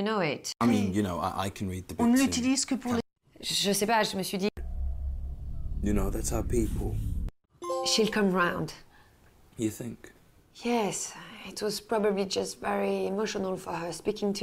You know it. I mean, you know, I, I can read the On bits. l'utilise que pour les... Je sais pas, je me suis dit, You know, that's our people. she'll come round. You think? Yes, it was probably just very emotional for her speaking to